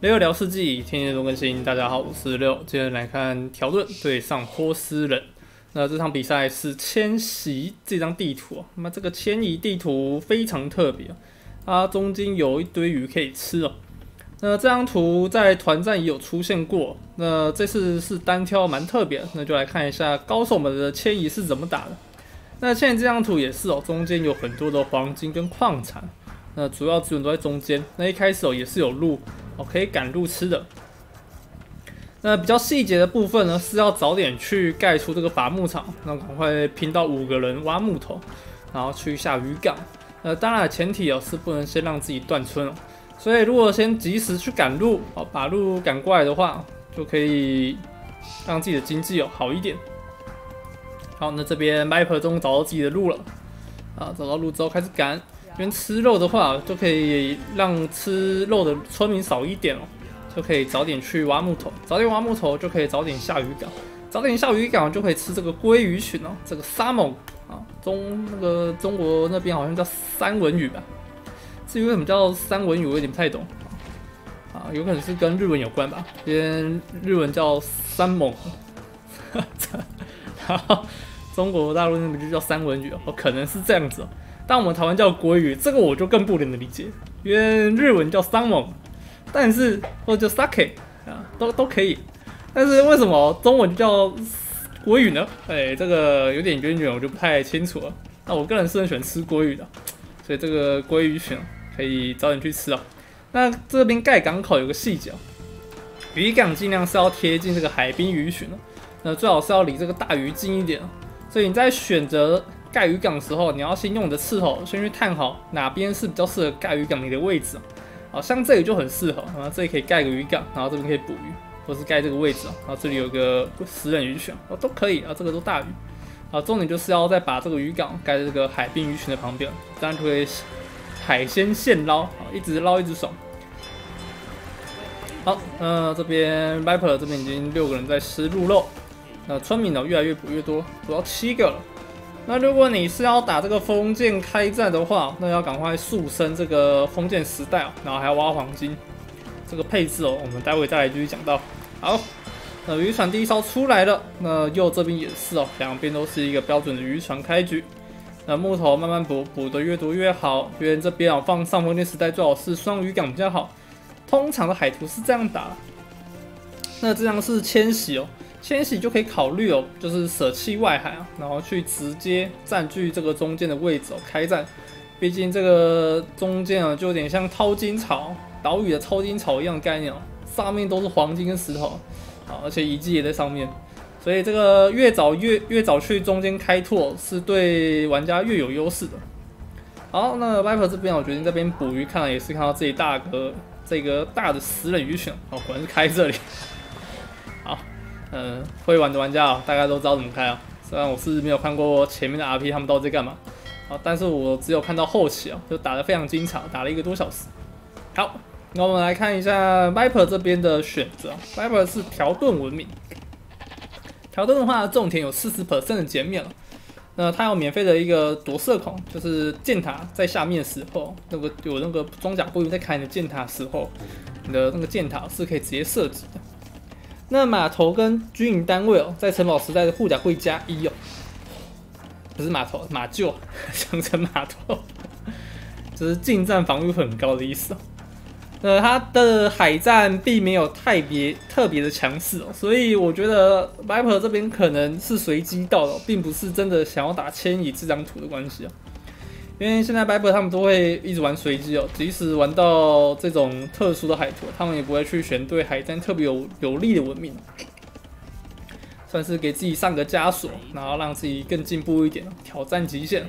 六聊世纪，天天都更新。大家好，我是六，今天来看条顿对上波斯人。那这场比赛是迁徙这张地图啊，那么这个迁移地图非常特别啊，它中间有一堆鱼可以吃哦。那这张图在团战也有出现过，那这次是单挑，蛮特别。那就来看一下高手们的迁移是怎么打的。那现在这张图也是哦，中间有很多的黄金跟矿产，那主要资源都在中间。那一开始哦也是有路。哦可以赶路吃的。那比较细节的部分呢，是要早点去盖出这个伐木场，那赶快拼到五个人挖木头，然后去下渔港。呃，当然前提哦是不能先让自己断村哦。所以如果先及时去赶路，哦，把路赶过来的话，就可以让自己的经济哦好一点。好，那这边 Map 终于找到自己的路了，啊，找到路之后开始赶。因为吃肉的话，就可以让吃肉的村民少一点哦，就可以早点去挖木头，早点挖木头就可以早点下渔港，早点下渔港就可以吃这个鲑鱼群哦，这个沙猛啊，中那个中国那边好像叫三文鱼吧，至于为什么叫三文鱼，我有点不太懂。啊，有可能是跟日文有关吧，因为日文叫三猛，然后中国大陆那边就叫三文鱼哦，可能是这样子哦。但我们台湾叫鲑鱼，这个我就更不能理解，因为日文叫 salmon，但是或者叫 sake 啊，都都可以。但是为什么中文叫鲑鱼呢？哎，这个有点渊源，我就不太清楚了。那我个人是很喜欢吃鲑鱼的，所以这个鲑鱼群可以早点去吃哦。那这边盖港口有个细节，渔港尽量是要贴近这个海滨鱼群的，那最好是要离这个大鱼近一点。所以你在选择。盖渔港的时候，你要先用你的刺头先去探好哪边是比较适合盖渔港你的位置啊，像这里就很适合，然后这里可以盖个渔港，然后这边可以捕鱼，或是盖这个位置啊，然后这里有个食人鱼群哦，都可以啊，这个都大鱼啊，重点就是要再把这个渔港盖在这个海滨鱼群的旁边，这样就会海鲜现捞啊，一直捞一直爽。好，那这边 Viper 这边已经六个人在吃鹿肉，那村民呢越来越捕越多，捕到七个了。那如果你是要打这个封建开战的话，那要赶快速升这个封建时代哦，然后还要挖黄金，这个配置哦，我们待会再来继续讲到。好，那渔船第一艘出来了，那右这边也是哦，两边都是一个标准的渔船开局。那木头慢慢补，补的越多越好。因为这边啊放上封建时代最好是双鱼港比较好，通常的海图是这样打。那这样是迁徙哦。迁徙就可以考虑哦，就是舍弃外海啊，然后去直接占据这个中间的位置哦，开战。毕竟这个中间啊，就有点像淘金草岛屿的淘金草一样的概念哦，上面都是黄金跟石头啊，而且遗迹也在上面，所以这个越早越越早去中间开拓，是对玩家越有优势的。好，那 Viper 这边我决定这边捕鱼，看了也是看到这里大哥这个大的食人鱼群哦，果然是开这里。嗯，会玩的玩家啊，大概都知道怎么开啊。虽然我是没有看过前面的 RP 他们到底在干嘛啊，但是我只有看到后期啊，就打得非常精彩，打了一个多小时。好，那我们来看一下 Viper 这边的选择，Viper 是条盾文明。条盾的话，种田有四十 percent 的减免了。那它有免费的一个夺射孔，就是箭塔在下面的时候，那个有那个装甲步兵在开你的箭塔时候，你的那个箭塔是可以直接射击的。那码头跟军营单位哦，在城堡时代的护甲会加一哦，不是码头，马厩，想成码头，就是近战防御很高的意思哦。呃，它的海战并没有太别特别的强势哦，所以我觉得 Viper 这边可能是随机到的，并不是真的想要打迁移这张图的关系哦。因为现在 Biber 他们都会一直玩随机哦，即使玩到这种特殊的海图，他们也不会去选对海战特别有有利的文明，算是给自己上个枷锁，然后让自己更进步一点，挑战极限。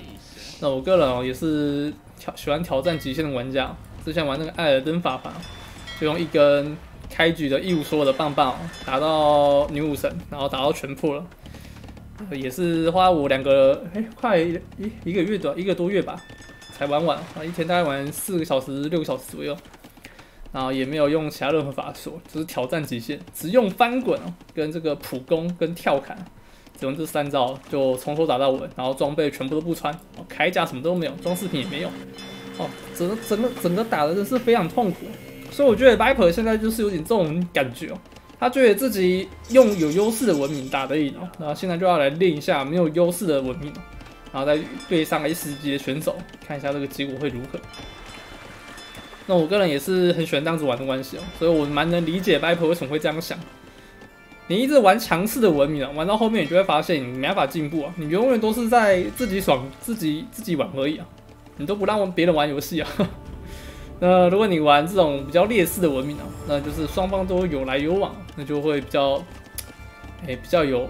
那我个人哦也是挑喜欢挑战极限的玩家，之前玩那个艾尔登法环，就用一根开局的一无所有的棒棒打到女武神，然后打到全破了。也是花我两个哎，快一一个月多一个多月吧，才玩完啊！一天大概玩四个小时、六个小时左右，然后也没有用其他任何法术，只是挑战极限，只用翻滚，跟这个普攻跟跳砍，只用这三招就从头打到尾，然后装备全部都不穿，铠甲什么都没有，装饰品也没有，哦，整个整个整个打的真是非常痛苦，所以我觉得 Viper 现在就是有点这种感觉哦，他觉得自己用有优势的文明打得赢哦，然后现在就要来练一下没有优势的文明，然后再对上 S 级的选手，看一下这个结果会如何。那我个人也是很喜欢这样子玩的关系哦，所以我蛮能理解 Viper 为什么会这样想。你一直玩强势的文明啊，玩到后面你就会发现你没办法进步啊，你永远都是在自己爽、自己自己玩而已啊，你都不让别人玩游戏啊。那如果你玩这种比较劣势的文明啊，那就是双方都有来有往，那就会比较，哎，比较有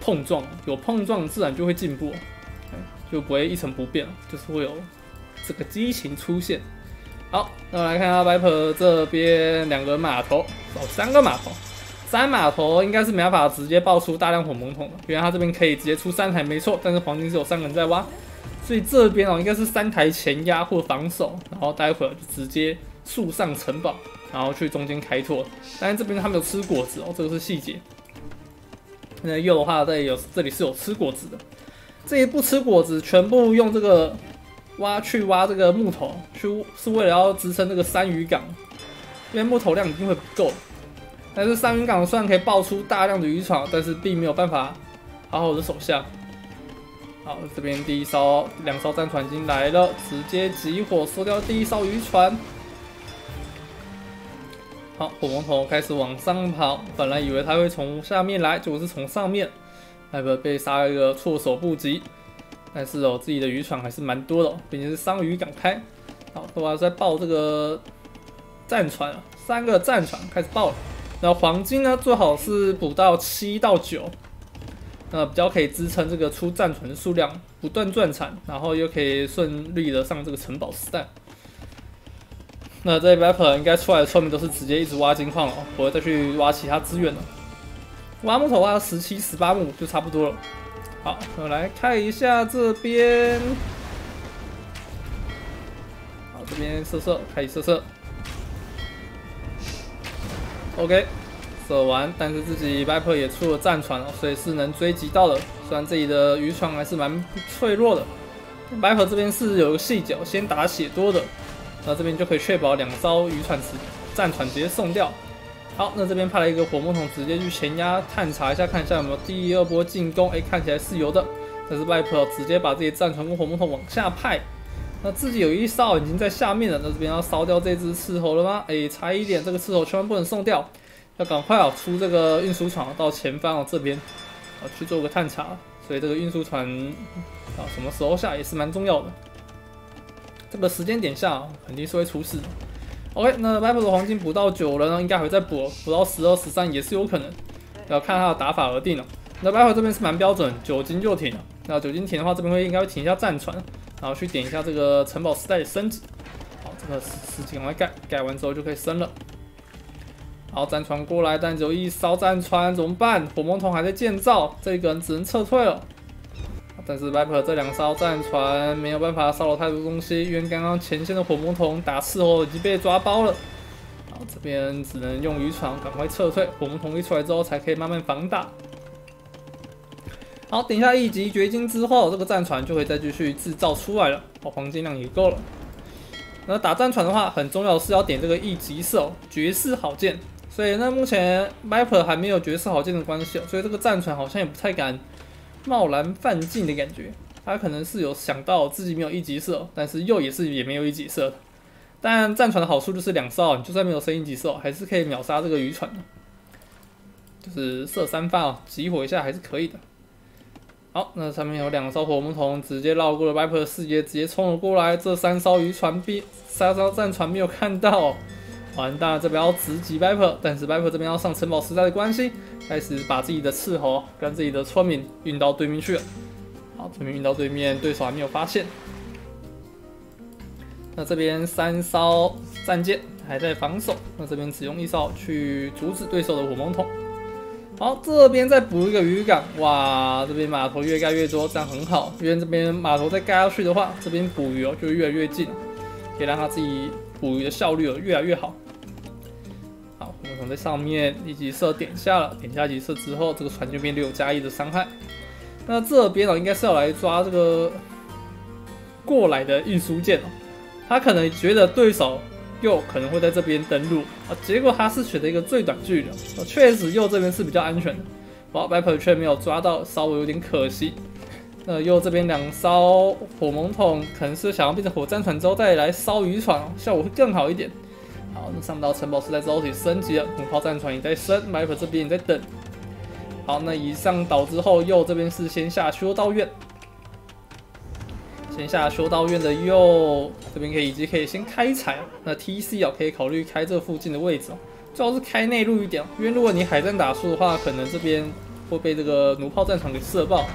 碰撞，有碰撞自然就会进步，就不会一成不变就是会有这个激情出现。好，那我来看下 Viper 这边两个码头，哦，三个码头。三码头应该是没办法直接爆出大量火猛桶的，因为他这边可以直接出三台没错，但是黄金是有三个人在挖，所以这边哦应该是三台前压或防守，然后待会儿就直接树上城堡，然后去中间开拓。但是这边他们有吃果子哦，这个是细节。那右的话，这里有这里是有吃果子的，这一不吃果子，全部用这个挖去挖这个木头，去是为了要支撑这个山渔港，因为木头量一定会不够。但是三云港虽然可以爆出大量的渔船，但是并没有办法好好的守下。好，这边第一艘两艘战船已经来了，直接集火收掉第一艘渔船。好，火龙头开始往上跑，本来以为他会从下面来，结果是从上面，那个被杀了一个措手不及。但是哦，自己的渔船还是蛮多的，毕竟是商鱼港开。好，都要在爆这个战船，三个战船开始爆了。那黄金呢？最好是补到七到九，那比较可以支撑这个出战船的数量不断赚产，然后又可以顺利的上这个城堡时代。那这 Viper 应该出来的村民都是直接一直挖金矿了，不会再去挖其他资源了。挖木头挖十七、十八木就差不多了。好，我们来看一下这边。好，这边射射，开始射射。OK，射完，但是自己 Viper 也出了战船哦，所以是能追击到的。虽然自己的渔船还是蛮脆弱的，Viper 这边是有个细脚，先打血多的，那这边就可以确保两艘渔船直战船直接送掉。好，那这边派了一个火木桶，直接去前压探查一下，看一下有没有第二波进攻。哎，看起来是有的，但是 Viper 直接把自己战船跟火木桶往下派。那自己有一艘已经在下面了，那这边要烧掉这只斥候了吗？哎，差一点，这个斥候千万不能送掉，要赶快哦，出这个运输船到前方哦这边，啊去做个探查。所以这个运输船啊什么时候下也是蛮重要的，这个时间点下肯定是会出事。OK，那 Viper 的黄金补到九了呢，应该还在补，补到十二、十三也是有可能，要看他的打法而定了。那 Viper 这边是蛮标准，九金就停了。那九金停的话，这边会应该会停一下战船。然后去点一下这个城堡时代的升级，好，这个时机赶快盖，盖完之后就可以升了。好，战船过来，但只有一艘战船，怎么办？火魔桶还在建造，这个人只能撤退了。但是 Viper 这两艘战船没有办法烧了太多东西，因为刚刚前线的火魔桶打伺候已经被抓包了。好，这边只能用渔船赶快撤退，火魔桶一出来之后才可以慢慢防打。好，等一下一级掘金之后，这个战船就会再继续制造出来了。哦，黄金量也够了。那打战船的话，很重要的是要点这个一级兽绝世好剑。所以那目前 Viper 还没有绝世好剑的关系，所以这个战船好像也不太敢贸然犯境的感觉。他可能是有想到自己没有一级射，但是又也是也没有一级色。但战船的好处就是两哨，你就算没有升一级射，还是可以秒杀这个渔船的。就是射三发哦，集火一下还是可以的。好，那上面有两艘火木桶，直接绕过了 Viper 的视野，直接冲了过来。这三艘渔船被三艘战船没有看到，完蛋！这边要直击 Viper，但是 Viper 这边要上城堡时代的关系，开始把自己的斥候跟自己的村民运到对面去了。好，村民运到对面，对手还没有发现。那这边三艘战舰还在防守，那这边只用一艘去阻止对手的火猛桶。好，这边再补一个渔港，哇，这边码头越盖越多，这样很好。因为这边码头再盖下去的话，这边捕鱼哦就越来越近，可以让他自己捕鱼的效率哦越来越好。我们从在上面一级射点下了，点下一级射之后，这个船就变六加一的伤害。那这边呢应该是要来抓这个过来的运输舰哦，他可能觉得对手右可能会在这边登陆啊，结果他是选择一个最短距离，啊，确实右这边是比较安全的，哇，Viper 却没有抓到，稍微有点可惜。那右这边两艘火猛桶，可能是想要变成火战船之后再来烧渔船，效果会更好一点。好，那上到城堡是在之后升级了，弩炮战船也在升，Viper 这边也在等。好，那以上岛之后，右这边是先下修道院。先下修道院的右这边可以以及可以先开采，那 T C 哦可以考虑开这附近的位置哦，最好是开内陆一点，因为如果你海战打输的话，可能这边会被这个弩炮战场给射爆。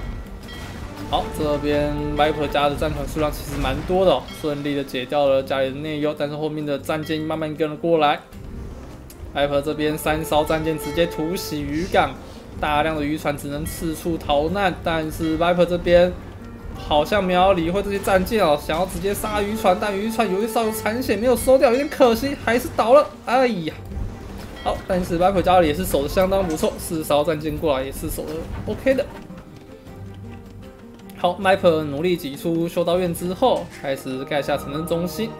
好，这边 Viper 家的战船数量其实蛮多的哦，顺利的解掉了家里的内忧，但是后面的战舰慢慢跟了过来。Viper 这边三艘战舰直接突袭渔港，大量的渔船只能四处逃难，但是 Viper 这边。好像没有理会这些战舰哦，想要直接杀渔船，但渔船有一艘有残血没有收掉，有点可惜，还是倒了。哎呀，好，但是 Viper 家里也是守的相当不错，四艘战舰过来也是守的 OK 的。好，Viper 努力挤出修道院之后，开始盖下城镇中心。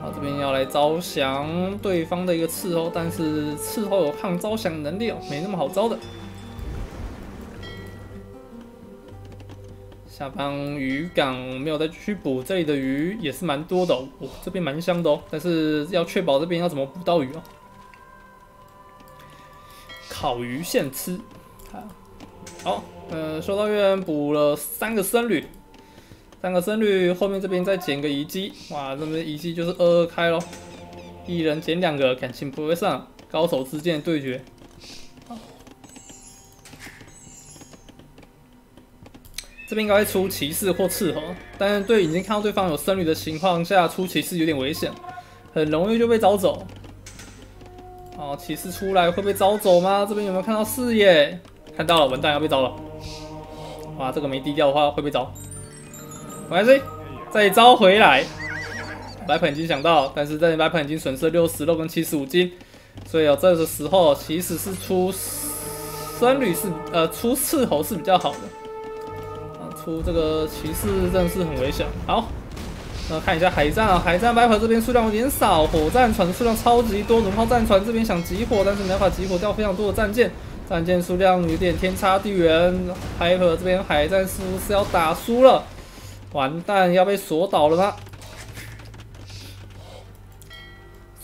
好，这边要来招降对方的一个斥候，但是斥候有抗招降能力哦，没那么好招的。下方渔港没有再继续补，这里的鱼也是蛮多的哦，这边蛮香的哦，但是要确保这边要怎么捕到鱼哦。烤鱼现吃，好，呃，修道院补了三个僧侣，三个僧侣后面这边再捡个遗迹，哇，这边遗迹就是二二开咯，一人捡两个，感情不会上，高手之间的对决。这边应该会出骑士或斥候，但是对已经看到对方有僧侣的情况下，出骑士有点危险，很容易就被招走。哦，骑士出来会被招走吗？这边有没有看到视野？看到了，完蛋要被招了。哇，这个没低调的话会被招。没关系，再招回来。白盆已经想到，但是这里白盆已经损失六十六跟七十五金，所以哦，这个时候其实是出僧侣是呃出斥候是比较好的。出这个骑士真的是很危险。好，那看一下海战啊，海战白粉这边数量有点少，火战船数量超级多，弩炮战船这边想集火，但是没法集火掉非常多的战舰，战舰数量有点天差地远。白河这边海战是不是要打输了？完蛋，要被锁倒了吗？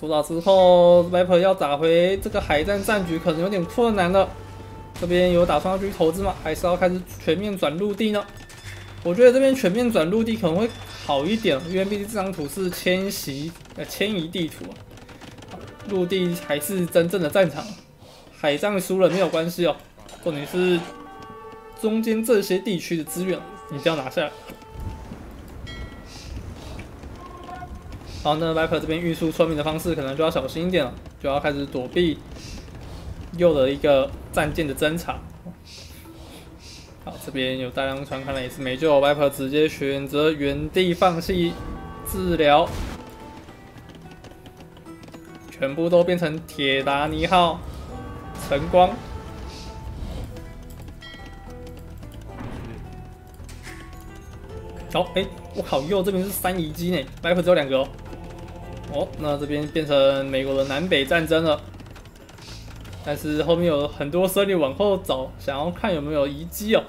锁倒之后，，Viper 要打回这个海战战局可能有点困难了。这边有打算要去投资吗？还是要开始全面转陆地呢？我觉得这边全面转陆地可能会好一点，因为毕竟这张图是迁徙呃迁移地图，陆地才是真正的战场。海战输了没有关系哦，重点是中间这些地区的资源你就要拿下。好，那 Viper 这边运输村民的方式可能就要小心一点了，就要开始躲避右的一个战舰的侦查。好，这边有大量船，看来也是没救。Viper 直接选择原地放弃治疗，全部都变成铁达尼号晨光。好，哎，我靠，右这边是三遗迹呢，Viper 只有两个哦。哦，那这边变成美国的南北战争了。但是后面有很多僧侣往后走，想要看有没有遗迹哦。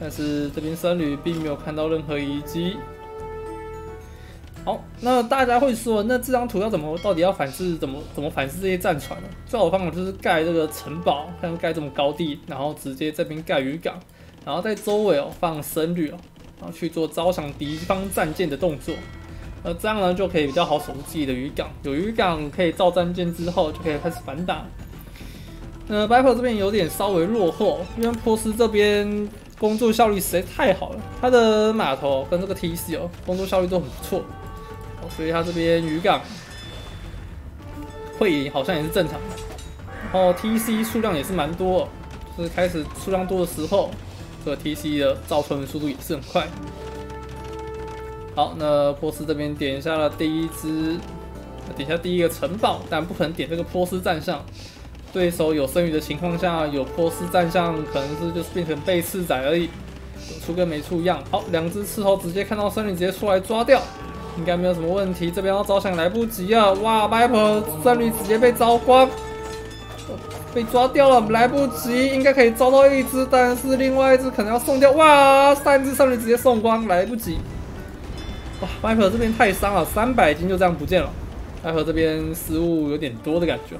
但是这边僧侣并没有看到任何遗迹。好，那大家会说，那这张图要怎么，到底要反制，怎么怎么反制这些战船呢？最好的方法就是盖这个城堡，像盖这么高地，然后直接这边盖渔港，然后在周围哦放僧侣哦，然后去做招降敌方战舰的动作。那这样呢就可以比较好守住自己的渔港，有渔港可以造战舰之后，就可以开始反打。呃 b i p e 这边有点稍微落后，因为波斯这边。工作效率实在太好了，它的码头跟这个 TC 哦，工作效率都很不错，所以它这边渔港会赢好像也是正常的。然后 TC 数量也是蛮多，就是开始数量多的时候，这个 TC 的造船速度也是很快。好，那波斯这边点下了第一只，点下第一个城堡，但不可能点这个波斯战象。对手有剩余的情况下，有波斯战象，可能是就是变成被刺仔而已，出跟没出一样。好，两只刺头直接看到森林直接出来抓掉，应该没有什么问题。这边要招降来不及啊！哇，Viper 胜率直接被招光，被抓掉了，来不及，应该可以招到一只，但是另外一只可能要送掉。哇，三只胜率直接送光，来不及。哇，Viper 这边太伤了，三百斤就这样不见了。Viper 这边失误有点多的感觉。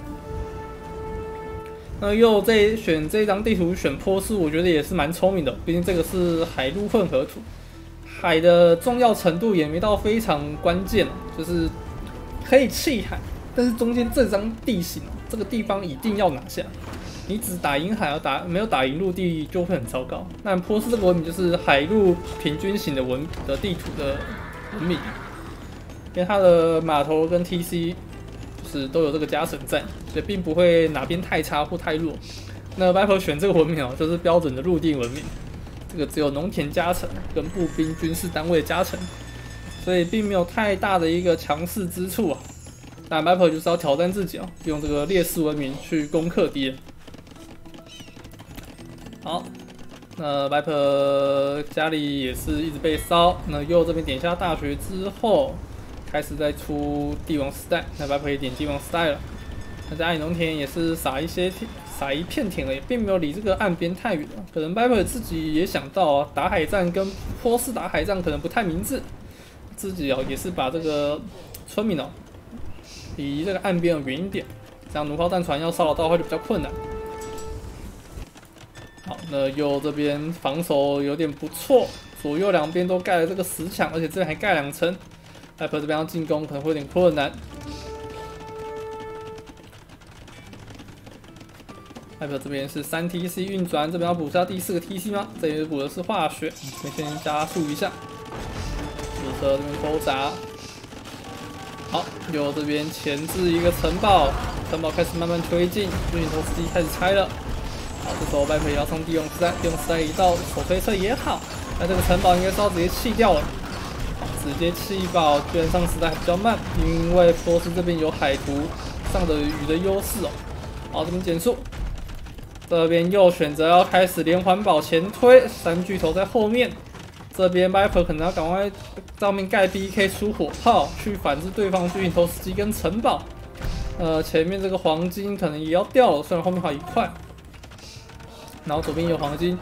那又这选这张地图选坡势，我觉得也是蛮聪明的。毕竟这个是海陆混合图，海的重要程度也没到非常关键，就是可以弃海，但是中间这张地形这个地方一定要拿下。你只打赢海，要打没有打赢陆地就会很糟糕。那坡斯这个文明就是海陆平均型的文的地图的文明，因为它的码头跟 TC 就。是都有这个加成在，所以并不会哪边太差或太弱。那 Viper 选这个文明哦，就是标准的陆地文明，这个只有农田加成跟步兵军事单位加成，所以并没有太大的一个强势之处啊。但 Viper 就是要挑战自己哦，用这个劣势文明去攻克敌人。好，那 Viper 家里也是一直被烧，那右这边点下大学之后。开始在出帝王时代，那白可以点帝王时代了。那在爱农田也是撒一些撒一片田而已，并没有离这个岸边太远。可能白 r 自己也想到啊，打海战跟波斯打海战可能不太明智，自己哦也是把这个村民哦离这个岸边远一点，这样弩炮战船要骚扰到话就比较困难。好，那右这边防守有点不错，左右两边都盖了这个石墙，而且这边还盖两层。Viper 这边要进攻可能会有点困难。艾普这边是三 TC 运转，这边要补下第四个 TC 吗？这里补的是化学，我们先加速一下。火车这边偷砸。好，右这边前置一个城堡，城堡开始慢慢推进，军头司机开始拆了。好，这时候艾普也要上地龙时代，地龙时代一到，手推车也好，那这个城堡应该是要直接弃掉了。直接弃爆，居然上时代还比较慢，因为波斯这边有海图上的鱼的优势哦。好，这边减速，这边又选择要开始连环保前推，三巨头在后面，这边 Viper 可能要赶快上面盖 BK 出火炮，去反制对方巨型投石机跟城堡。呃，前面这个黄金可能也要掉了，虽然后面还有一块，然后左边有黄金，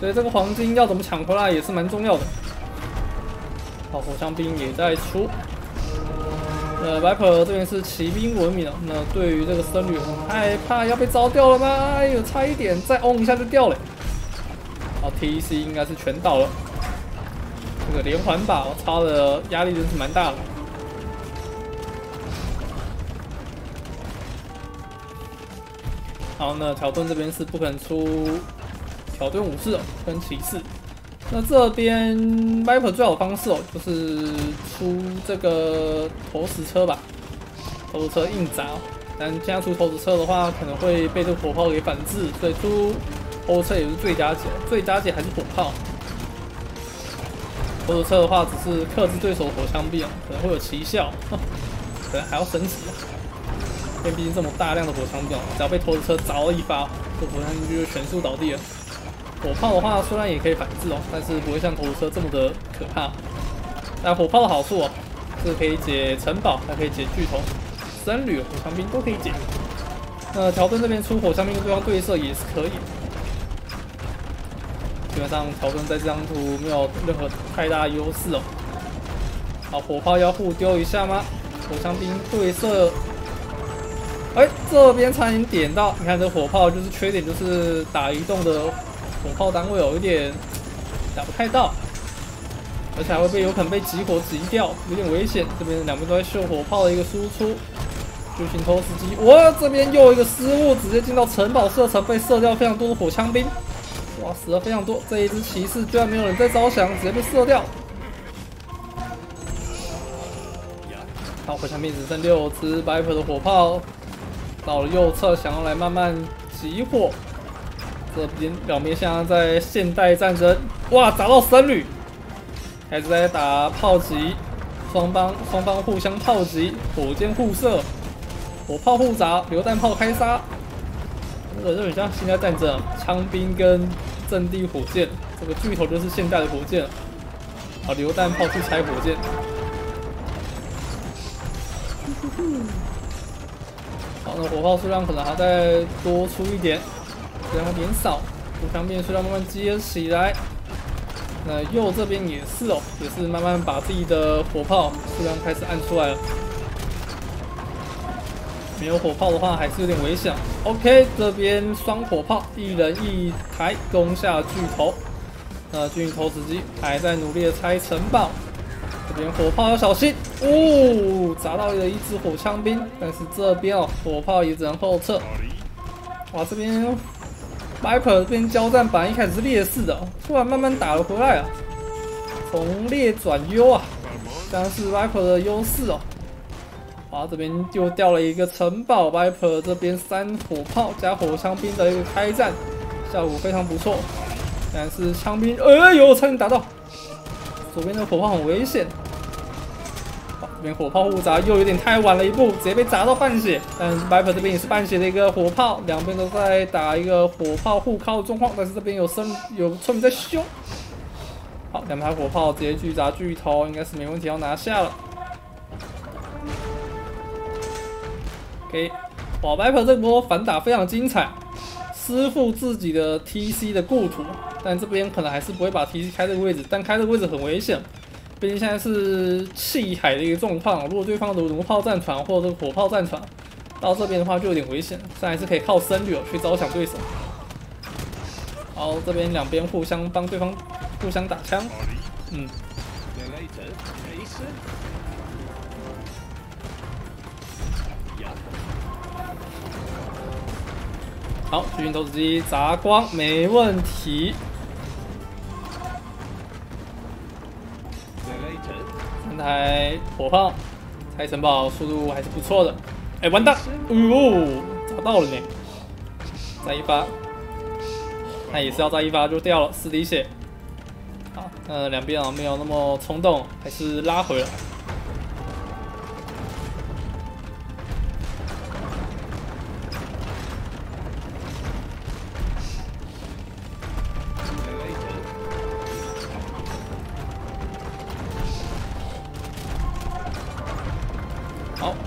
所以这个黄金要怎么抢回来也是蛮重要的。好，火枪兵也在出。呃，Viper 这边是骑兵文明了。那对于这个僧侣，害怕要被招掉了吗？哎呦，差一点，再嗡一下就掉了。好，TC 应该是全倒了。这个连环把插的压力真是蛮大的。好，那条顿这边是不可能出条顿武士哦跟骑士。那这边 Viper 最好的方式哦，就是出这个投石车吧，投石车硬砸。但现在出投石车的话，可能会被这个火炮给反制，所以出投石车也是最佳解。最佳解还是火炮。投石车的话，只是克制对手火枪兵，可能会有奇效，可能还要升级。因为毕竟这么大量的火枪兵，只要被投石车砸了一发，这火枪兵就全数倒地了。火炮的话，虽然也可以反制哦，但是不会像投石车这么的可怕。但火炮的好处哦，是可以解城堡，还可以解巨头、僧侣、火枪兵都可以解。那条顿这边出火枪兵跟对方对射也是可以。基本上条顿在这张图没有任何太大优势哦。好，火炮要互丢一下吗？火枪兵对射，哎，这边差点点到。你看这火炮就是缺点，就是打移动的。火炮单位有一点打不太到，而且还会被有可能被集火集掉，有点危险。这边两边都在秀火炮的一个输出，巨型偷司机，哇，这边又一个失误，直接进到城堡射程，被射掉非常多的火枪兵，哇，死了非常多。这一只骑士居然没有人在招降，直接被射掉。好，火枪兵只剩六只白普的火炮到了右侧，想要来慢慢集火。这边表面像在现代战争，哇，砸到僧侣，还是在打炮击，双方双方互相炮击，火箭互射，火炮互砸，榴弹炮开杀，这个就很像现代战争，枪兵跟阵地火箭，这个巨头就是现代的火箭，啊，榴弹炮去拆火箭，好，那火炮数量可能还再多出一点，然后点少。步枪兵数量慢慢接起来。那右这边也是哦，也是慢慢把自己的火炮数量开始按出来了。没有火炮的话，还是有点危险。OK，这边双火炮，一人一台，攻下巨头。那巨头子机还在努力的拆城堡。这边火炮要小心哦，砸到了一只火枪兵，但是这边哦，火炮也只能后撤。哇，这边 Viper 这边交战本来一开始是劣势的，突然慢慢打了回来啊，从劣转优啊，这样是 Viper 的优势哦。好，这边又掉了一个城堡，Viper 这边三火炮加火枪兵的一个开战，效果非常不错。但是枪兵，哎呦，差点打到！左边的火炮很危险。这边火炮互砸又有点太晚了一步，直接被砸到半血。但是 Viper 这边也是半血的一个火炮，两边都在打一个火炮互靠的状况。但是这边有生有村民在修。好，两排火炮直接巨砸巨头，应该是没问题，要拿下了。OK，哇，Viper 这波反打非常精彩，师傅自己的 TC 的故土，但这边可能还是不会把 TC 开这个位置，但开这个位置很危险，毕竟现在是气海的一个状况，如果对方的龙炮战船或者火炮战船到这边的话就有点危险，但还是可以靠僧侣去招降对手。好，这边两边互相帮对方互相打枪，嗯。好，巨型投石机砸光，没问题。三台火炮拆城堡速度还是不错的。哎，完蛋！哎呦，砸到了呢！再一发，那也是要再一发就掉了，四滴血。好，那两边啊没有那么冲动，还是拉回来。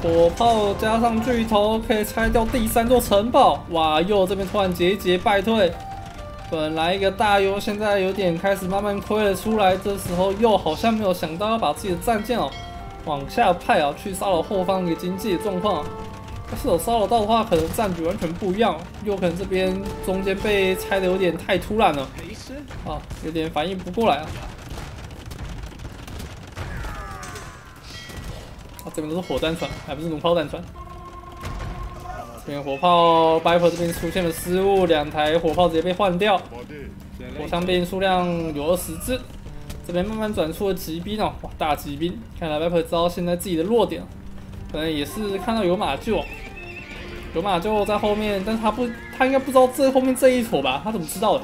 火炮加上巨头，可以拆掉第三座城堡。哇，右这边突然节节败退，本来一个大优，现在有点开始慢慢亏了出来。这时候又好像没有想到要把自己的战舰哦往下派啊，去骚扰后方一个经济的状况。要是有骚扰到的话，可能战局完全不一样。又可能这边中间被拆的有点太突然了，啊，有点反应不过来啊。这边都是火战船，还不是弩炮战船。这边火炮，Viper 这边出现了失误，两台火炮直接被换掉。火枪兵数量有二十只，这边慢慢转出了骑兵哦，哇，大骑兵！看来 Viper 知道现在自己的弱点，可能也是看到有马厩，有马厩在后面，但是他不，他应该不知道这后面这一坨吧？他怎么知道的？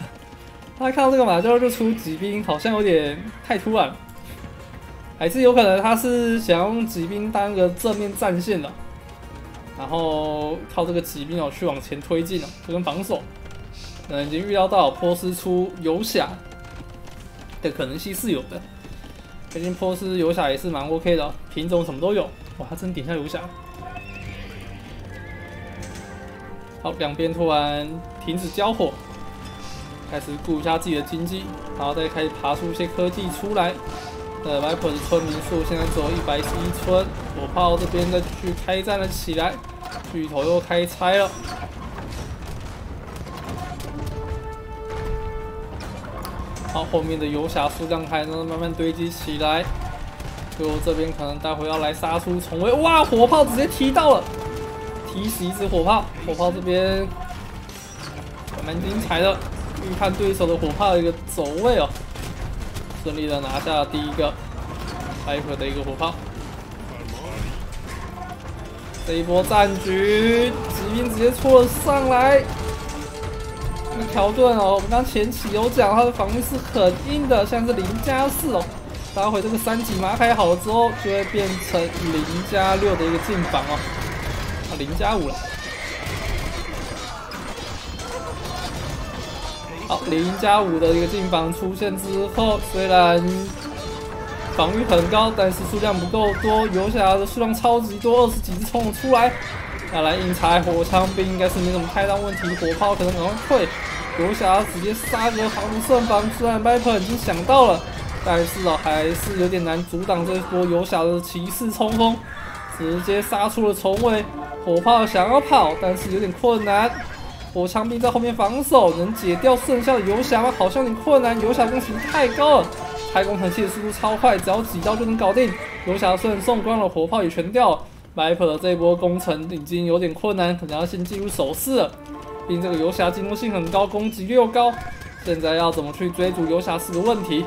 他看到这个马厩就出骑兵，好像有点太突然了。还是有可能他是想用骑兵当个正面战线的，然后靠这个骑兵哦去往前推进哦，就跟防守。嗯，已经预料到波斯出游侠的可能性是有的，毕竟波斯游侠也是蛮 OK 的，品种什么都有。哇，他真点下游侠。好，两边突然停止交火，开始顾一下自己的经济，然后再开始爬出一些科技出来。呃，Viper 的村民数现在只有一百一村，火炮这边再去开战了起来，巨头又开拆了。好，后面的游侠数量还能慢慢堆积起来，就这边可能待会要来杀出重围。哇，火炮直接踢到了，踢死一只火炮，火炮这边蛮精彩的，预判对手的火炮一个走位哦。顺利的拿下第一个开火的一个火炮，这一波战局，骑兵直接冲了上来。那条顿哦，我们刚前期有讲，他的防御是很硬的，像是零加四哦。待会这个三级马开好了之后，就会变成零加六的一个进防哦，啊零加五了。零加五的一个进防出现之后，虽然防御很高，但是数量不够多。游侠的数量超级多，二十几只冲了出来。要来硬拆火枪兵应该是没什么太大问题，火炮可能赶快退。游侠直接杀个防不胜防，虽然 Viper 已经想到了，但是啊还是有点难阻挡这波游侠的骑士冲锋，直接杀出了重围。火炮想要跑，但是有点困难。火枪兵在后面防守，能解掉剩下的游侠吗？好像有点困难，游侠攻击太高了，开工程器的速度超快，只要几刀就能搞定。游侠虽然送光了，火炮也全掉了。Viper 的这一波攻城已经有点困难，可能要先进入守势了。毕竟这个游侠进攻性很高，攻击力又高，现在要怎么去追逐游侠是个问题。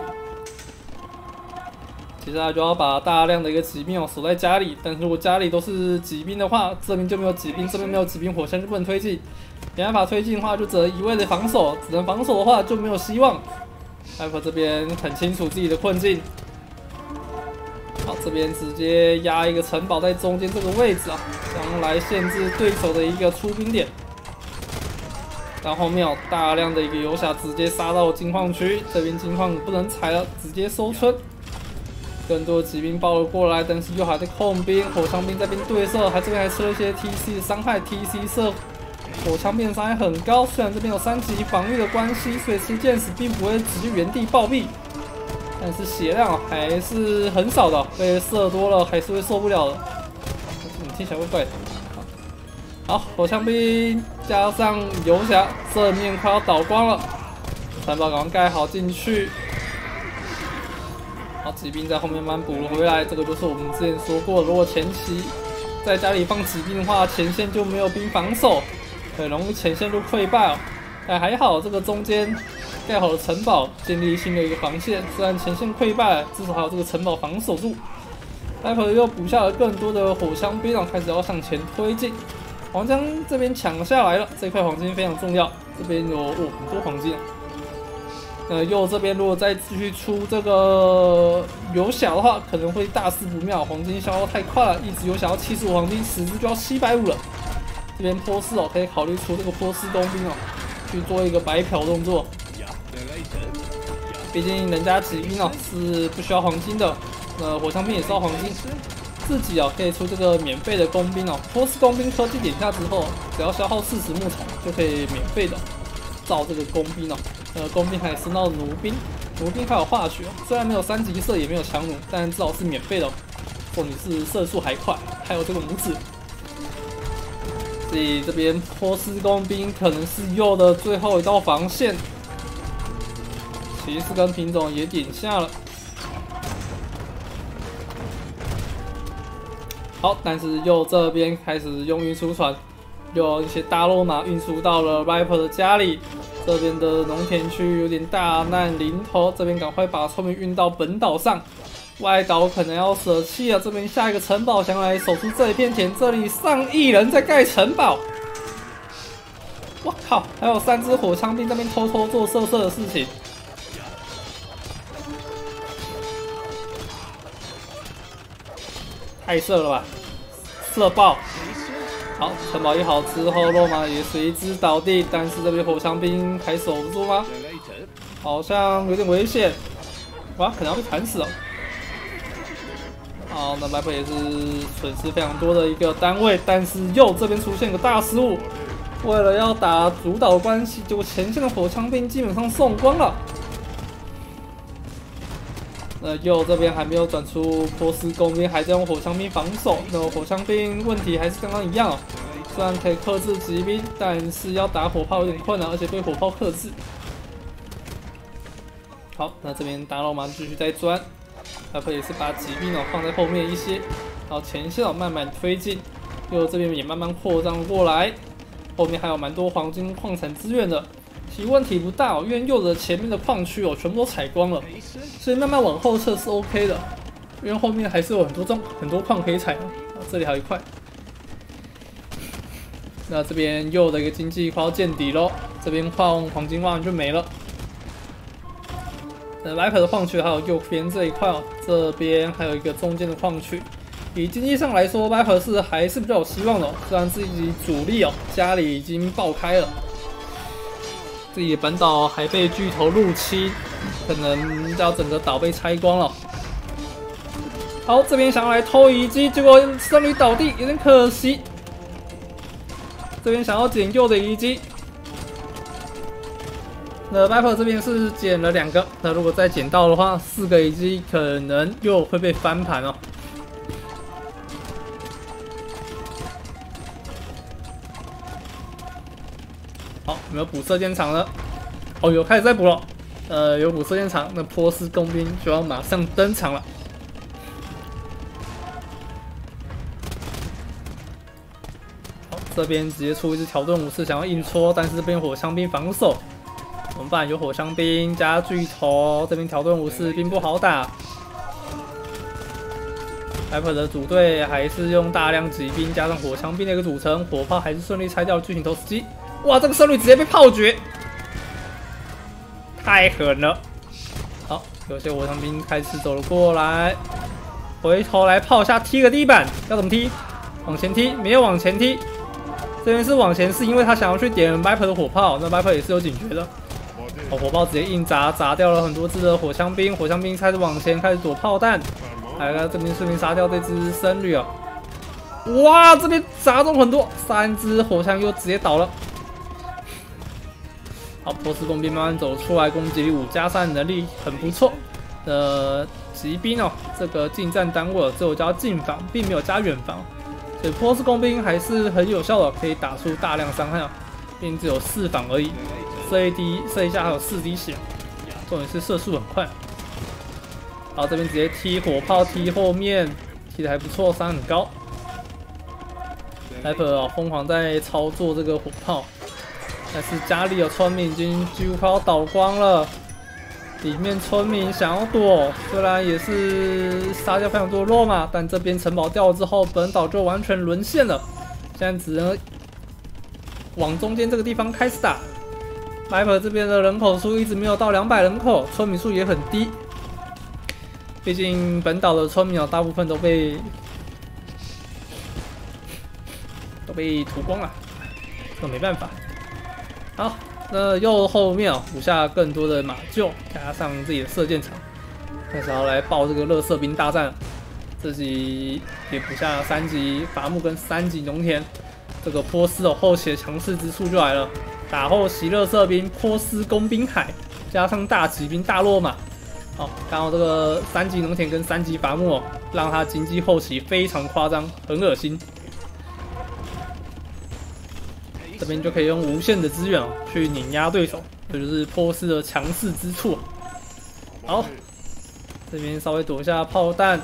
接下来就要把大量的一个骑兵哦守在家里，但是如果家里都是骑兵的话，这边就没有骑兵，这边没有骑兵，火枪就不能推进。没办法推进的话，就只能一味的防守，只能防守的话就没有希望。Viper 这边很清楚自己的困境，好，这边直接压一个城堡在中间这个位置啊，想来限制对手的一个出兵点。然后面有大量的一个游侠直接杀到金矿区，这边金矿不能踩了，直接收村。更多骑兵包了过来，但是又还在控兵，火枪兵这边对射，还这边还吃了一些 TC 伤害，TC 射火枪兵伤害很高。虽然这边有三级防御的关系，所以吃剑士并不会直接原地暴毙，但是血量还是很少的，被射多了还是会受不了的。嗯听起来怪怪的？好，火枪兵加上游侠，正面快要倒光了，城堡赶快盖好进去。好，骑兵在后面慢补了回来，这个就是我们之前说过，如果前期在家里放骑兵的话，前线就没有兵防守，很容易前线就溃败哦。但还好，这个中间盖好了城堡，建立新的一个防线，虽然前线溃败，至少还有这个城堡防守住。待会又补下了更多的火枪兵然后，开始要向前推进。黄江这边抢下来了，这块黄金非常重要，这边有哦很多黄金。呃，右这边如果再继续出这个游侠的话，可能会大事不妙。黄金消耗太快了，一直游侠要七十五黄金，十只就要七百五了。这边波斯哦，可以考虑出这个波斯冬兵哦，去做一个白嫖动作。毕竟人家骑兵哦是不需要黄金的，呃，火枪兵也是要黄金。自己哦可以出这个免费的工兵哦，波斯工兵科技点下之后，只要消耗四十木桶就可以免费的造这个工兵哦。呃，工兵还升到弩兵，弩兵还有化学，虽然没有三级射，也没有强弩，但至少是免费的。或你是射速还快，还有这个拇指。所以这边波斯工兵可能是右的最后一道防线。骑士跟品种也点下了。好，但是右这边开始用运输船，有一些大肉马运输到了 Viper 的家里。这边的农田区有点大难临头，这边赶快把村民运到本岛上，外岛可能要舍弃了。这边下一个城堡想来守住这一片田，这里上亿人在盖城堡。我靠，还有三只火枪兵那边偷偷做色色的事情，太色了吧，色爆！好，城堡一好之后，罗马也随之倒地。但是这边火枪兵还守不住吗？好像有点危险。哇，可能要被砍死了。好，那白普也是损失非常多的一个单位。但是右这边出现个大失误，为了要打主导关系，结果前线的火枪兵基本上送光了。那右这边还没有转出波斯弓兵，还在用火枪兵防守。那火枪兵问题还是刚刚一样哦，虽然可以克制骑兵，但是要打火炮有点困难，而且被火炮克制。好，那这边大肉马继续再钻，他可以是把骑兵哦放在后面一些，然后前线哦慢慢推进，右这边也慢慢扩张过来，后面还有蛮多黄金矿产资源的。其问题不大哦，因为右的前面的矿区哦，全部都采光了，所以慢慢往后撤是 OK 的。因为后面还是有很多矿很多矿可以采啊，这里还有一块。那这边右的一个经济快要见底喽，这边矿黄金挖完就没了。那 Viper 的矿区还有右边这一块哦，这边还有一个中间的矿区。以经济上来说，Viper 是还是比较有希望的，虽然自己主力哦家里已经爆开了。自己本岛还被巨头入侵，可能要整个岛被拆光了。好，这边想要来偷遗迹，结果圣女倒地，有点可惜。这边想要捡右的遗迹，那 Viper 这边是捡了两个，那如果再捡到的话，四个遗迹可能又会被翻盘哦。有没有补射箭场了？哦，有开始在补了。呃，有补射箭场，那波斯工兵就要马上登场了。好，这边直接出一只条顿武士想要硬戳，但是这边火枪兵防守怎么办？有火枪兵加巨头，这边条顿武士并不好打。Apple 的组队还是用大量骑兵加上火枪兵的一个组成，火炮还是顺利拆掉巨型投石机。哇，这个胜率直接被炮决！太狠了！好，有些火枪兵开始走了过来，回头来炮下踢个地板，要怎么踢？往前踢？没有往前踢，这边是往前，是因为他想要去点 Viper 的火炮，那 Viper 也是有警觉的。哦，火炮直接硬砸，砸掉了很多只的火枪兵，火枪兵开始往前开始躲炮弹，来了，这边顺便杀掉这只僧侣啊！哇，这边砸中很多，三只火枪又直接倒了。好，波斯工兵慢慢走出来，攻击力五加三能力很不错。呃，骑兵哦，这个近战单位只有加近防，并没有加远防，所以波斯工兵还是很有效的，可以打出大量伤害啊，并只有四防而已，射一滴射一下还有四滴血，重点是射速很快。好，这边直接踢火炮踢后面，踢的还不错，伤很高。Hyper 啊，疯狂在操作这个火炮。但是家里有村民已经几乎快要倒光了，里面村民想要躲，虽然也是杀掉非常多肉嘛，但这边城堡掉了之后，本岛就完全沦陷了。现在只能往中间这个地方开始打。奈何这边的人口数一直没有到两百人口，村民数也很低。毕竟本岛的村民啊，大部分都被都被屠光了，这没办法。好，那右后面啊，补下更多的马厩，加上自己的射箭场，开始要来报这个乐色兵大战。自己也补下三级伐木跟三级农田，这个波斯哦后期的强势之处就来了。打后袭乐色兵，波斯工兵海，加上大骑兵大落马。好，刚好这个三级农田跟三级伐木哦，让他经济后期非常夸张，很恶心。这边就可以用无限的资源去碾压对手，这就是波斯的强势之处。好，这边稍微躲一下炮弹，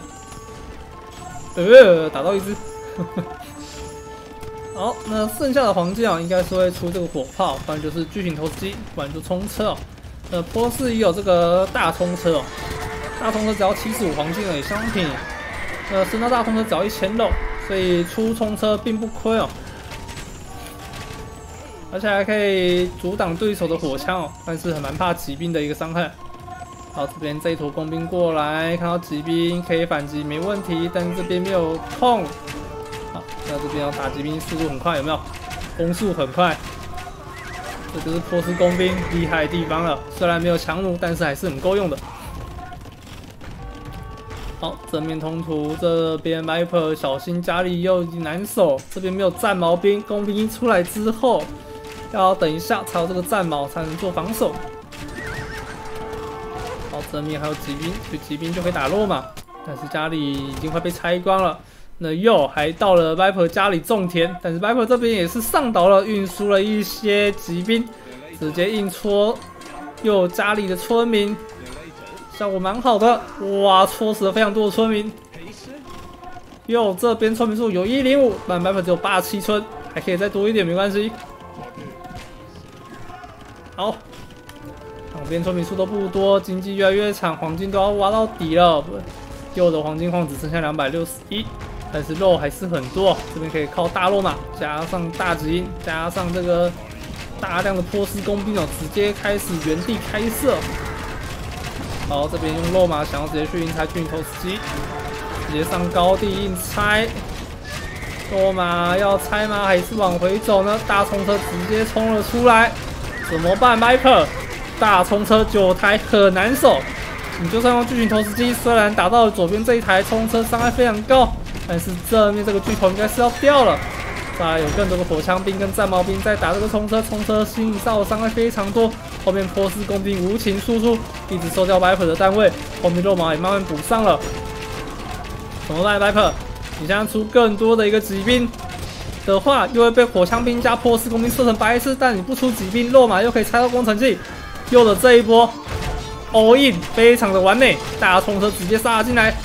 呃，打到一只。好，那剩下的黄金啊，应该是会出这个火炮，不然就是巨型投石机，不然就冲车哦。那波斯也有这个大冲车哦，大冲车只要七十五黄金而已，商品。那升到大冲车只要一千肉，所以出冲车并不亏哦。而且还可以阻挡对手的火枪哦，但是很蛮怕骑兵的一个伤害。好，这边这一坨工兵过来，看到骑兵可以反击没问题，但是这边没有空。好，那这边要打骑兵速度很快，有没有？攻速很快，这就是波斯工兵厉害的地方了。虽然没有强弩，但是还是很够用的。好，正面通途这边 Viper 小心家里又难守，这边没有战矛兵，工兵一出来之后。要等一下才有这个战矛才能做防守。好，正面还有骑兵，所以骑兵就可以打落嘛。但是家里已经快被拆光了。那又还到了 Viper 家里种田，但是 Viper 这边也是上岛了，运输了一些骑兵，直接硬戳又家里的村民，效果蛮好的。哇，戳死了非常多的村民。哟，这边村民数有一零五，但 Viper 只有八七村，还可以再多一点没关系。好，两边村民数都不多，经济越来越惨，黄金都要挖到底了。右的黄金矿只剩下两百六十一，但是肉还是很多。这边可以靠大肉马，加上大指印，加上这个大量的波斯工兵哦，直接开始原地开射。好，这边用肉马想要直接去硬拆巨型投石机，直接上高地硬拆。肉马要拆吗？还是往回走呢？大冲车直接冲了出来。怎么办，Viper？大冲车九台很难守，你就算用巨型投石机，虽然打到了左边这一台冲车伤害非常高，但是正面这个巨头应该是要掉了。再有更多的火枪兵跟战矛兵在打这个冲车，冲车心理上的伤害非常多。后面波斯工兵无情输出，一直收掉 Viper 的单位，后面肉马也慢慢补上了。怎么办，Viper？你现在出更多的一个骑兵的话，又会被火枪兵加波斯工兵射成白痴。但你不出骑兵，落马又可以拆到工程器。有了这一波 all in，非常的完美，大冲车直接杀进来。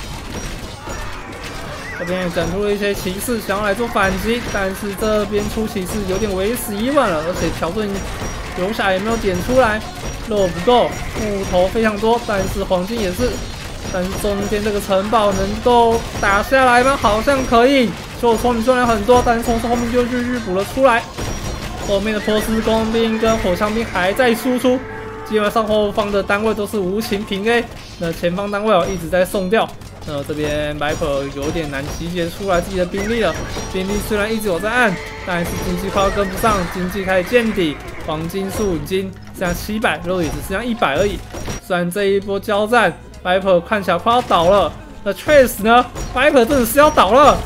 这边也整出了一些骑士，想要来做反击，但是这边出骑士有点为时已晚了，而且条盾游侠也没有点出来，肉不够，木头非常多，但是黄金也是，但是中间这个城堡能够打下来吗？好像可以，就聪明虽然很多，但是从后面就日日补了出来，后面的波斯工兵跟火枪兵还在输出，基本上后方的单位都是无情平 A，那前方单位哦一直在送掉。那这边 Viper 有点难集结出来自己的兵力了。兵力虽然一直有在按，但是经济快要跟不上，经济开始见底，黄金数已经剩下七百，肉也只剩下一百而已。虽然这一波交战，Viper 看起来快要倒了，那 Trace 呢？Viper 真的是要倒了，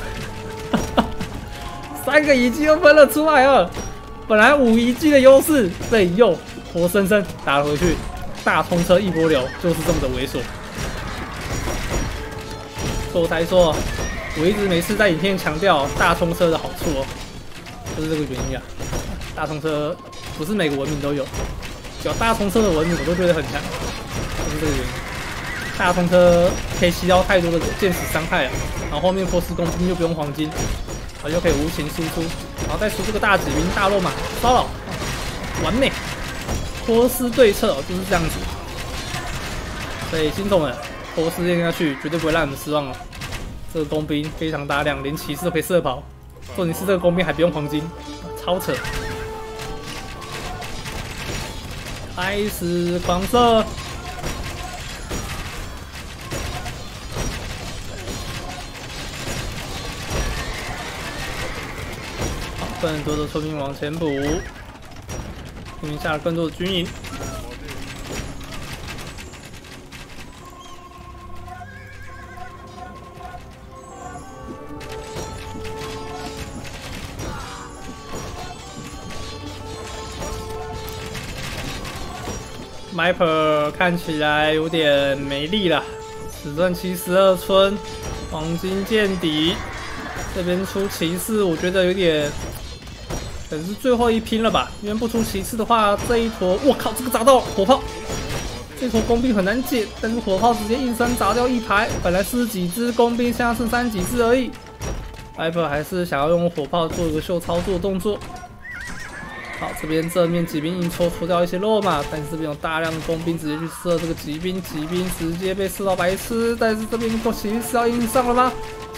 三个遗迹又分了出来了。本来五遗迹的优势被又活生生打了回去，大冲车一波流就是这么的猥琐。我才说，我一直每次在影片强调大冲车的好处哦，就是这个原因啊。大冲车不是每个文明都有，有大冲车的文明我都觉得很强，就是这个原因。大冲车可以吸到太多的剑矢伤害啊，然后后面波斯攻兵又不用黄金，啊又可以无情输出，然后再出这个大指兵大肉马骚扰，完美。波斯对策就是这样子，所以心痛了。波斯练下去，绝对不会让你们失望哦。这个工兵非常大量，连骑士都可以射跑。重点是这个工兵还不用黄金，超扯！开始狂射，更多的村民往前补，名下更多的军营。Miper 看起来有点没力了，只剩七十二村，黄金见底。这边出骑士，我觉得有点，可能是最后一拼了吧。因为不出骑士的话，这一坨，我靠，这个砸到火炮，这坨工兵很难解，但是火炮直接硬生砸掉一排。本来四十几只工兵，现在剩三几只而已。Viper 还是想要用火炮做一个秀操作动作。好，这边正面骑兵硬戳戳掉一些肉嘛，但是这边有大量的工兵直接去射这个骑兵，骑兵直接被射到白痴。但是这边骑兵是要硬上了吗？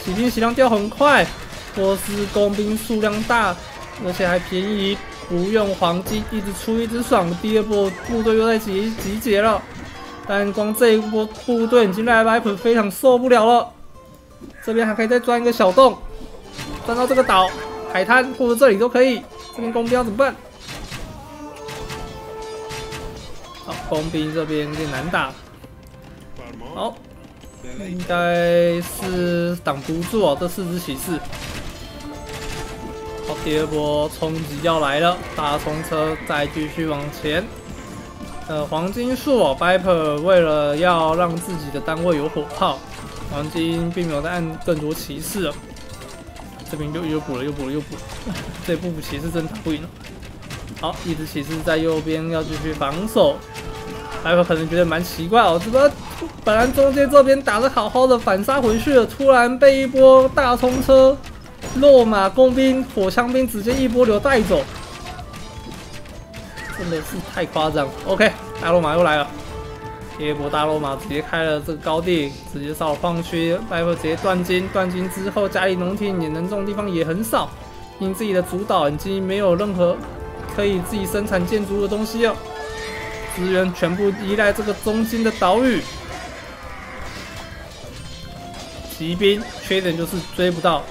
骑兵血量掉很快，波斯工兵数量大，而且还便宜，不用黄金，一直出一直爽。第二波部队又在集集结了，但光这一波部队已经让 fip 非常受不了了。这边还可以再钻一个小洞，钻到这个岛、海滩或者这里都可以。这边工兵要怎么办？好，工兵这边有点难打。好，应该是挡不住哦，这四只骑士。好，第二波冲击要来了，大冲车再继续往前。呃，黄金树哦，Viper 为了要让自己的单位有火炮，黄金并没有在按更多骑士哦。这边又又补了，又补了，又补，这步骑士真打不赢了。好，一只骑士在右边要继续防守。Piper 可能觉得蛮奇怪哦，怎么本来中间这边打的好好的反杀回去了，突然被一波大冲车、落马工兵、火枪兵直接一波流带走，真的是太夸张。OK，大落马又来了，第一波大落马直接开了这个高地，直接扫矿区，拜托直接断金，断金之后家里农田也能种的地方也很少，因自己的主岛已经没有任何可以自己生产建筑的东西了。资源全部依赖这个中心的岛屿，骑兵缺点就是追不到。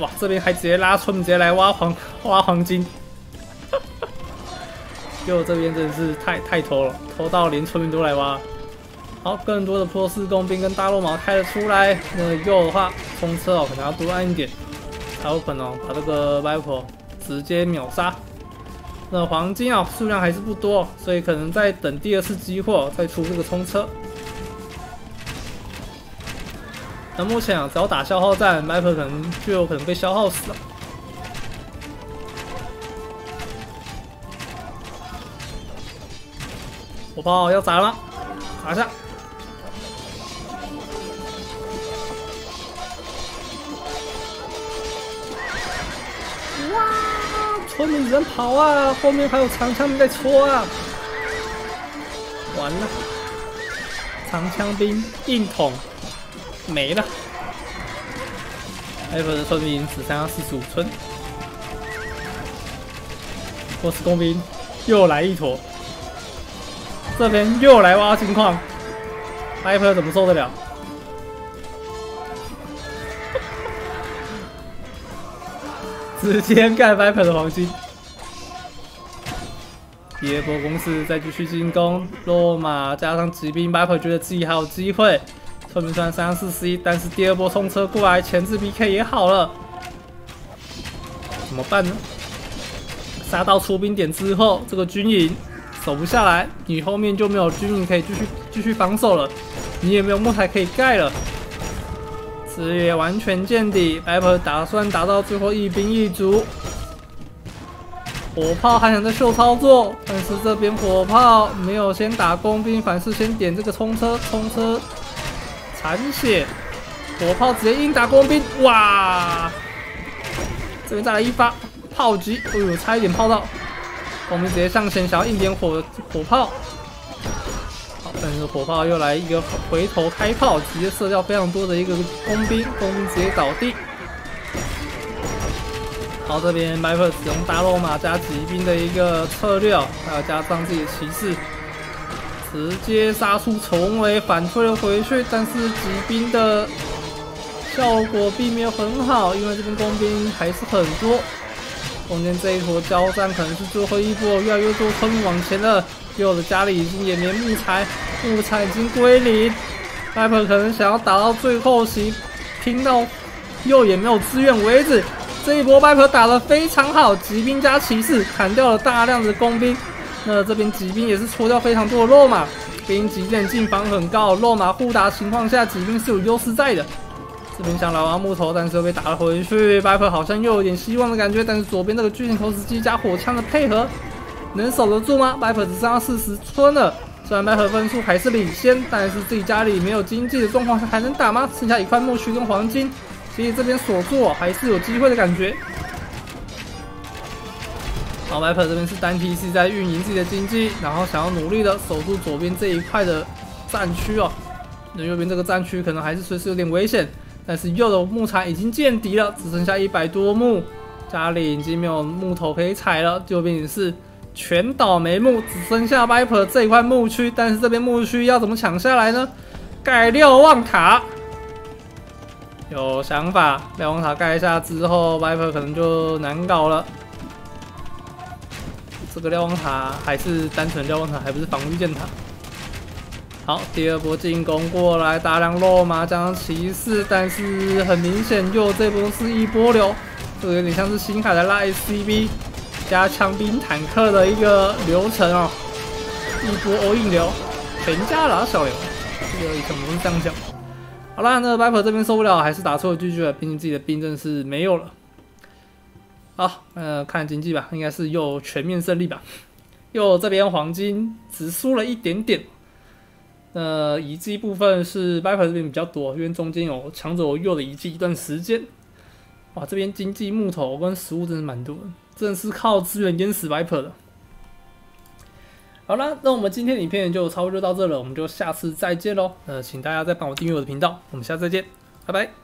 哇，这边还直接拉村民直接来挖黄挖黄金，就这边真的是太太偷了，偷到连村民都来挖。好，更多的破四工兵跟大肉毛开了出来。那右的话，冲车哦，可能要多按一点，才有可能把这个 Viper 直接秒杀。那黄金啊，数量还是不多，所以可能在等第二次机会再出这个冲车。目前啊，只要打消耗战，Viper 可能就有可能被消耗死了。火炮要砸了？砸下！哇！村民人跑啊，后面还有长枪兵在戳啊！完了，长枪兵硬捅没了。艾弗的村民只剩下四十五村，波斯工兵又来一坨。这边又来挖金矿，Viper 怎么受得了？直接盖 Viper 的黄金。第二波攻势再继续进攻，落马加上骑兵，Viper 觉得自己还有机会。村民虽然三四十一，但是第二波冲车过来，前置 BK 也好了。怎么办呢？杀到出兵点之后，这个军营。守不下来，你后面就没有军营可以继续继续防守了，你也没有木材可以盖了，资源完全见底。白 r 打算打到最后一兵一卒，火炮还想再秀操作，但是这边火炮没有先打工兵，反是先点这个冲车，冲车残血，火炮直接硬打工兵，哇！这边再来一发炮击，哎呦，差一点炮到。我们直接上前，想要硬点火火炮，好，但是火炮又来一个回头开炮，直接射掉非常多的一个工兵，工兵直接倒地。好，这边麦克使用大肉马加骑兵的一个策略，还要加上自己的骑士，直接杀出重围，反推了回去，但是骑兵的效果并没有很好，因为这边工兵还是很多。中间这一坨交战可能是最后一波，越来越多村民往前了。右的家里已经也没木材，木材已经归零。Viper 可能想要打到最后期，拼到右也没有支援为止。这一波 Viper 打得非常好，骑兵加骑士砍掉了大量的工兵。那这边骑兵也是戳掉非常多的肉马，兵即便进防很高，肉马互打情况下，骑兵是有优势在的。这边想来挖木头，但是又被打了回去。Bip 好像又有点希望的感觉，但是左边这个巨型投石机加火枪的配合，能守得住吗？Bip 只剩下四十村了，虽然 Bip 分数还是领先，但是自己家里没有经济的状况下还能打吗？剩下一块木须跟黄金，所以这边锁住还是有机会的感觉。好，Viper 这边是单 T C 在运营自己的经济，然后想要努力的守住左边这一块的战区哦。那右边这个战区可能还是随时有点危险。但是右的木材已经见底了，只剩下一百多木，家里已经没有木头可以采了。右边也是全倒霉木，只剩下 Viper 这一块木区。但是这边木区要怎么抢下来呢？盖瞭望塔，有想法。瞭望塔盖一下之后，Viper 可能就难搞了。这个瞭望塔还是单纯瞭望塔，还不是防御箭塔。好，第二波进攻过来，大量落马加上骑士，但是很明显，又这波是一波流，这有点像是新海的拉 SCB 加枪兵坦克的一个流程哦，一波 all in 流，全家拿小流，这个以前我们都是这样讲。好啦，那 Viper 这边受不了，还是打错了 GG 了，毕竟自己的兵阵是没有了。好，呃，看经济吧，应该是又全面胜利吧，又这边黄金只输了一点点。那遗迹部分是 Viper 这边比较多，因为中间有抢走右的遗迹一段时间。哇，这边经济木头跟食物真的蛮多的，真的是靠资源淹死 Viper 的。好啦，那我们今天的影片就差不多就到这了，我们就下次再见喽。呃，请大家再帮我订阅我的频道，我们下次再见，拜拜。